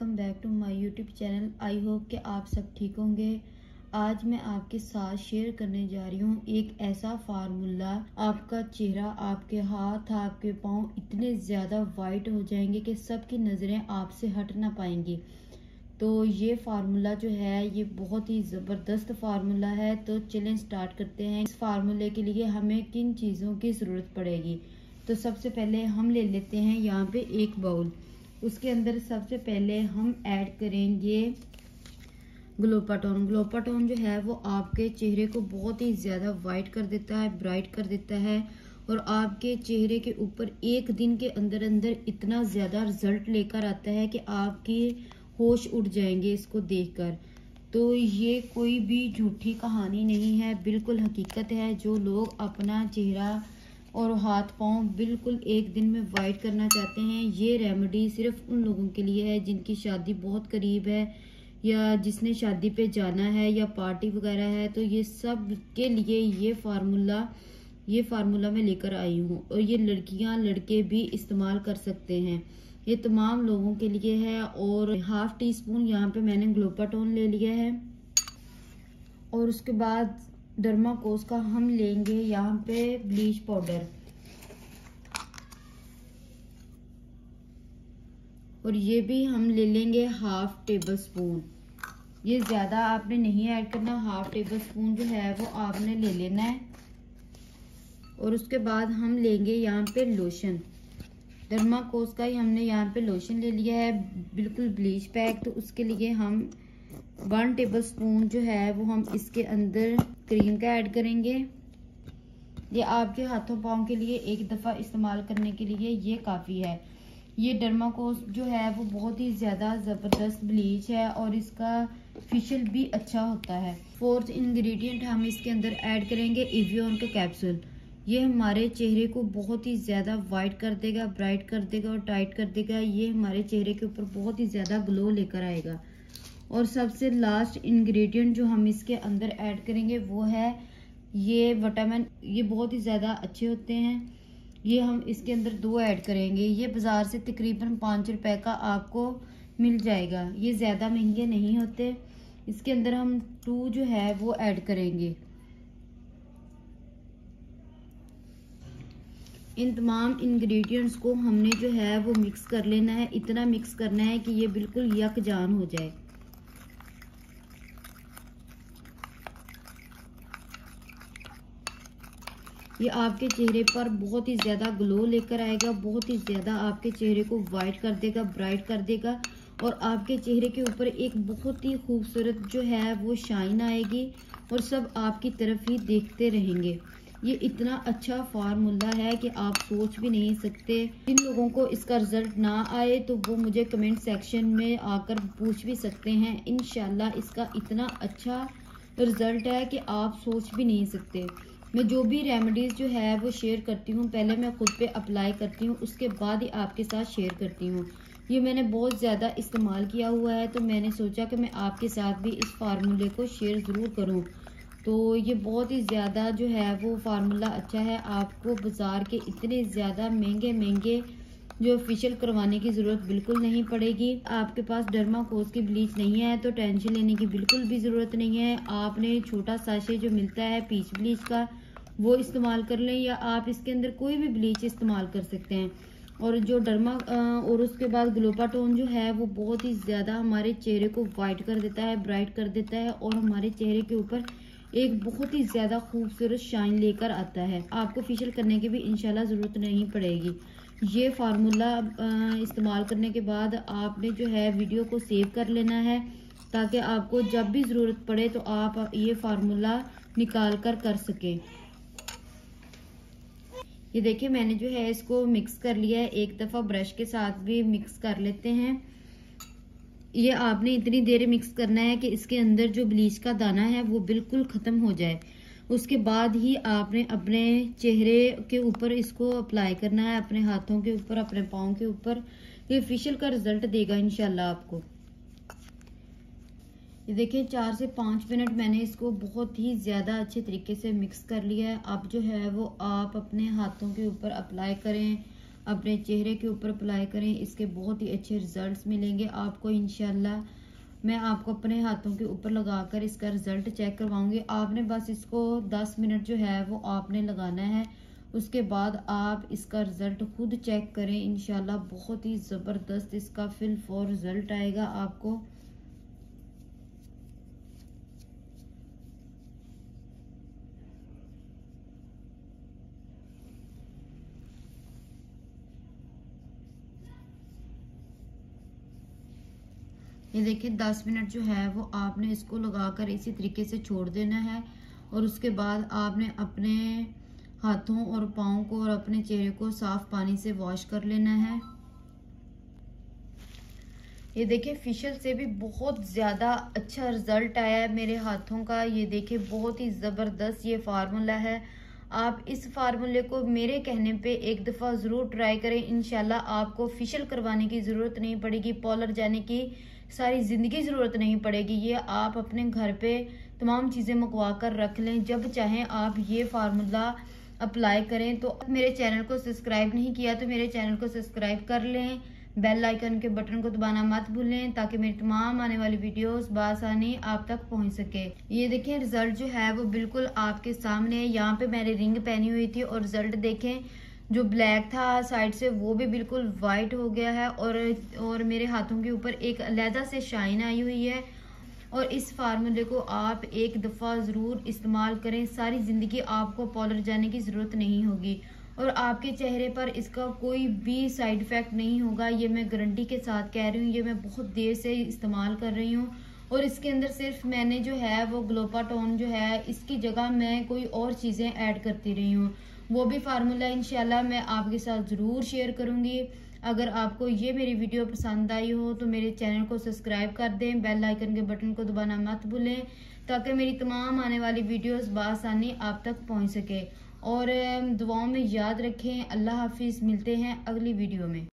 Welcome back to my YouTube channel I hope कि आप सब ठीक होंगे। आज मैं आपके साथ शेयर करने जा रही हूँ एक ऐसा फार्मूला आपका चेहरा, आपके हाथ, आपके पाँव इतने ज़्यादा वाइट हो जाएँगे कि सबकी नज़रें आपसे हट ना पाएँगी। तो ये फार्मूला जो है, ये बहुत ही ज़बरदस्त फार्मूला है। तो चलें स्टार्ट करते हैं। इस फार्मूले के लिए हमें किन चीज़ों की ज़रूरत पड़ेगी? तो सबसे पहले हम ले लेते हैं यहाँ पे एक बाउल उसके अंदर सबसे पहले हम ऐड करेंगे ग्लोपाटोन। ग्लोपाटोन जो है, वो आपके चेहरे को बहुत ही ज़्यादा वाइट कर देता है ब्राइट कर देता है और आपके चेहरे के ऊपर एक दिन के अंदर अंदर इतना ज़्यादा रिज़ल्ट लेकर आता है कि आपके होश उड़ जाएँगे इसको देखकर। तो ये कोई भी झूठी कहानी नहीं है, बिल्कुल हकीकत है। जो लोग अपना चेहरा और हाथ पाँव बिल्कुल एक दिन में वाइट करना चाहते हैं। ये रेमेडी सिर्फ़ उन लोगों के लिए है जिनकी शादी बहुत करीब है या जिसने शादी पे जाना है या पार्टी वगैरह है। तो ये सब के लिए ये फार्मूला ये फार्मूला मैं लेकर आई हूँ और ये लड़कियाँ, लड़के भी इस्तेमाल कर सकते हैं। ये तमाम लोगों के लिए है और हाफ़ टी स्पून यहाँ पे मैंने ग्लोपाटोन ले लिया है। और उसके बाद डर्माकोस का हम लेंगे यहाँ पे ब्लीच पाउडर और ये भी हम ले लेंगे हाफ़ टेबल स्पून ये ज़्यादा आपने नहीं ऐड करना हाफ़ टेबल स्पून जो है वो आपने ले लेना है। और उसके बाद हम लेंगे यहाँ पे लोशन डर्माकोस का ही हमने यहाँ पे लोशन ले लिया है, बिल्कुल ब्लीच पैक तो उसके लिए हम वन टेबल स्पून जो है वो हम इसके अंदर क्रीम का ऐड करेंगे। ये आपके हाथों पाँव के लिए एक दफ़ा इस्तेमाल करने के लिए ये काफ़ी है। ये डर्माकोस जो है, वो बहुत ही ज़्यादा ज़बरदस्त ब्लीच है और इसका फेशियल भी अच्छा होता है। फोर्थ इंग्रेडिएंट हम इसके अंदर ऐड करेंगे इवियोन का कैप्सूल ये हमारे चेहरे को बहुत ही ज़्यादा वाइट कर देगा ब्राइट कर देगा और टाइट कर देगा। ये हमारे चेहरे के ऊपर बहुत ही ज़्यादा ग्लो लेकर आएगा। और सबसे लास्ट इंग्रेडिएंट जो हम इसके अंदर ऐड करेंगे वो है ये विटामिन ये बहुत ही ज़्यादा अच्छे होते हैं। ये हम इसके अंदर दो ऐड करेंगे। ये बाज़ार से तकरीबन पाँच रुपए का आपको मिल जाएगा। ये ज़्यादा महँगे नहीं होते। इसके अंदर हम टू जो है वो ऐड करेंगे। इन तमाम इंग्रेडिएंट्स को हमने जो है वो मिक्स कर लेना है। इतना मिक्स करना है कि ये बिल्कुल यकजान हो जाए। ये आपके चेहरे पर बहुत ही ज़्यादा ग्लो लेकर आएगा, बहुत ही ज़्यादा आपके चेहरे को वाइट कर देगा ब्राइट कर देगा और आपके चेहरे के ऊपर एक बहुत ही खूबसूरत जो है वो शाइन आएगी और सब आपकी तरफ़ ही देखते रहेंगे। ये इतना अच्छा फार्मूला है कि आप सोच भी नहीं सकते। जिन लोगों को इसका रिज़ल्ट ना आए तो वो मुझे कमेंट सेक्शन में आकर पूछ भी सकते हैं। इनशाला इसका इतना अच्छा रिज़ल्ट है कि आप सोच भी नहीं सकते। मैं जो भी रेमेडीज़ जो है वो शेयर करती हूँ, पहले मैं खुद पे अप्लाई करती हूँ, उसके बाद ही आपके साथ शेयर करती हूँ। ये मैंने बहुत ज़्यादा इस्तेमाल किया हुआ है तो मैंने सोचा कि मैं आपके साथ भी इस फार्मूले को शेयर ज़रूर करूँ। तो ये बहुत ही ज़्यादा जो है वो फार्मूला अच्छा है, आपको बाज़ार के इतने ज़्यादा महँगे महँगे जो फेशियल करवाने की ज़रूरत बिल्कुल नहीं पड़ेगी। आपके पास डर्मा कोस की ब्लीच नहीं है तो टेंशन लेने की बिल्कुल भी ज़रूरत नहीं है। आपने छोटा साशे जो मिलता है पीच ब्लीच का, वो इस्तेमाल कर लें या आप इसके अंदर कोई भी ब्लीच इस्तेमाल कर सकते हैं। और जो डर्मा और उसके बाद ग्लोपाटोन जो है, वो बहुत ही ज़्यादा हमारे चेहरे को वाइट कर देता है ब्राइट कर देता है और हमारे चेहरे के ऊपर एक बहुत ही ज़्यादा खूबसूरत शाइन लेकर आता है। आपको फेशियल करने की भी इनशाला ज़रूरत नहीं पड़ेगी। ये फार्मूला इस्तेमाल करने के बाद आपने जो है वीडियो को सेव कर लेना है, ताकि आपको जब भी ज़रूरत पड़े तो आप ये फार्मूला निकाल कर कर सकें। ये देखिए, मैंने जो है इसको मिक्स कर लिया है। एक दफ़ा ब्रश के साथ भी मिक्स कर लेते हैं। ये आपने इतनी देर मिक्स करना है कि इसके अंदर जो ब्लीच का दाना है वो बिल्कुल ख़त्म हो जाए। उसके बाद ही आपने अपने चेहरे के ऊपर इसको अप्लाई करना है, अपने हाथों के ऊपर, अपने पाँव के ऊपर। ये फेशियल का रिज़ल्ट देगा इनशाला आपको। ये देखिए चार से पाँच मिनट मैंने इसको बहुत ही ज़्यादा अच्छे तरीके से मिक्स कर लिया है। अब जो है वो आप अपने हाथों के ऊपर अप्लाई करें, अपने चेहरे के ऊपर अप्लाई करें। इसके बहुत ही अच्छे रिजल्ट्स मिलेंगे आपको इनशाला मैं आपको अपने हाथों के ऊपर लगाकर इसका रिज़ल्ट चेक करवाऊँगी। आपने बस इसको 10 मिनट जो है वो आपने लगाना है। उसके बाद आप इसका रिज़ल्ट खुद चेक करें। इनशाला बहुत ही ज़बरदस्त इसका फिल फॉर रिज़ल्ट आएगा आपको। ये देखिए 10 मिनट जो है वो आपने इसको लगाकर इसी तरीके से छोड़ देना है और उसके बाद आपने अपने हाथों और पाओ को और अपने चेहरे को साफ़ पानी से वॉश कर लेना है। ये देखिए, फेशियल से भी बहुत ज़्यादा अच्छा रिज़ल्ट आया है मेरे हाथों का। ये देखिए, बहुत ही ज़बरदस्त ये फार्मूला है। आप इस फार्मूले को मेरे कहने पे एक दफ़ा ज़रूर ट्राई करें। इनशाला आपको फेशियल करवाने की ज़रूरत नहीं पड़ेगी, पॉलर जाने की। सारी ज़िंदगी ज़रूरत नहीं पड़ेगी। ये आप अपने घर पे तमाम चीज़ें मंगवा कर रख लें। जब चाहें आप ये फार्मूला अप्लाई करें तो मेरे चैनल को सब्सक्राइब नहीं किया तो मेरे चैनल को सब्सक्राइब कर लें। बेल आइकन के बटन को दबाना मत भूलें, ताकि मेरी तमाम आने वाली वीडियोस बासानी आप तक पहुँच सके। ये देखें रिज़ल्ट जो है वो बिल्कुल आपके सामने है। यहाँ पे मैंने रिंग पहनी हुई थी और रिज़ल्ट देखें। जो ब्लैक था साइड से, वो भी बिल्कुल वाइट हो गया है और और मेरे हाथों के ऊपर एक अलहदा से शाइन आई हुई है। और इस फार्मूले को आप एक दफ़ा ज़रूर इस्तेमाल करें। सारी ज़िंदगी आपको पॉलर जाने की ज़रूरत नहीं होगी। और आपके चेहरे पर इसका कोई भी साइड इफ़ेक्ट नहीं होगा। ये मैं गारंटी के साथ कह रही हूँ, ये मैं बहुत देर से इस्तेमाल कर रही हूँ। और इसके अंदर सिर्फ़ मैंने जो है वो ग्लोपाटोन जो है, इसकी जगह मैं कोई और चीज़ें ऐड करती रही हूँ। वो भी फार्मूला इनशाला मैं आपके साथ ज़रूर शेयर करूँगी। अगर आपको ये मेरी वीडियो पसंद आई हो तो मेरे चैनल को सब्सक्राइब कर दें बेल आइकन के बटन को दबाना मत भूलें, ताकि मेरी तमाम आने वाली वीडियोस बसानी आप तक पहुँच सके। और दुआओं में याद रखें। अल्लाह हाफिज़, मिलते हैं अगली वीडियो में।